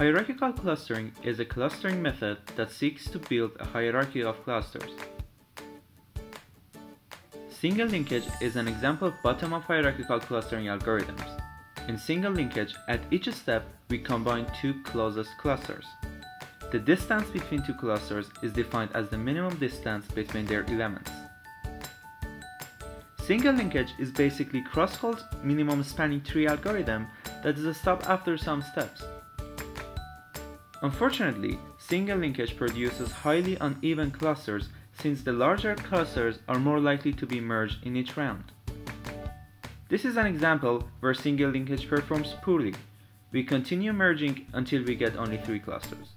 Hierarchical clustering is a clustering method that seeks to build a hierarchy of clusters. Single linkage is an example of bottom-up hierarchical clustering algorithms. In single linkage, at each step, we combine two closest clusters. The distance between two clusters is defined as the minimum distance between their elements. Single linkage is basically Kruskal's minimum spanning tree algorithm that is a stopped after some steps. Unfortunately, single linkage produces highly uneven clusters since the larger clusters are more likely to be merged in each round. This is an example where single linkage performs poorly. We continue merging until we get only three clusters.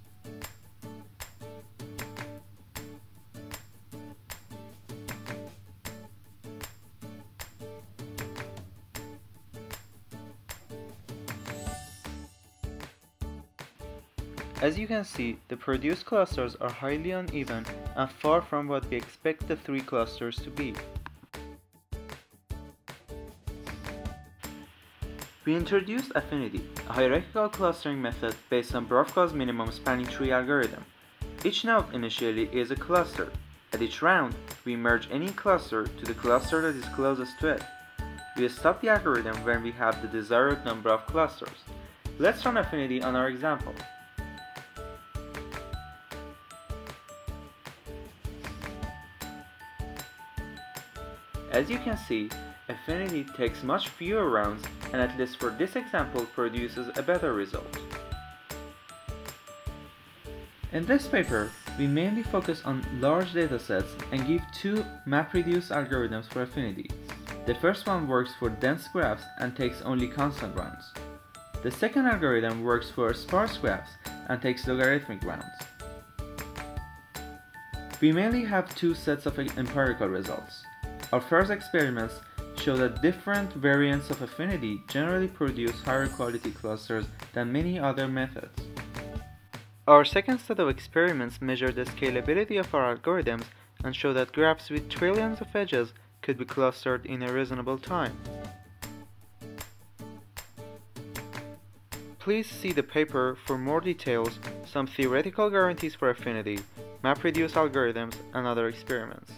As you can see, the produced clusters are highly uneven and far from what we expect the three clusters to be. We introduced affinity, a hierarchical clustering method based on Borůvka's minimum spanning tree algorithm. Each node initially is a cluster. At each round, we merge any cluster to the cluster that is closest to it. We stop the algorithm when we have the desired number of clusters. Let's run affinity on our example. As you can see, Affinity takes much fewer rounds and at least for this example produces a better result. In this paper, we mainly focus on large datasets and give two MapReduce algorithms for affinity. The first one works for dense graphs and takes only constant rounds. The second algorithm works for sparse graphs and takes logarithmic rounds. We mainly have two sets of empirical results. Our first experiments show that different variants of affinity generally produce higher quality clusters than many other methods. Our second set of experiments measure the scalability of our algorithms and show that graphs with trillions of edges could be clustered in a reasonable time. Please see the paper for more details, some theoretical guarantees for affinity, MapReduce algorithms, and other experiments.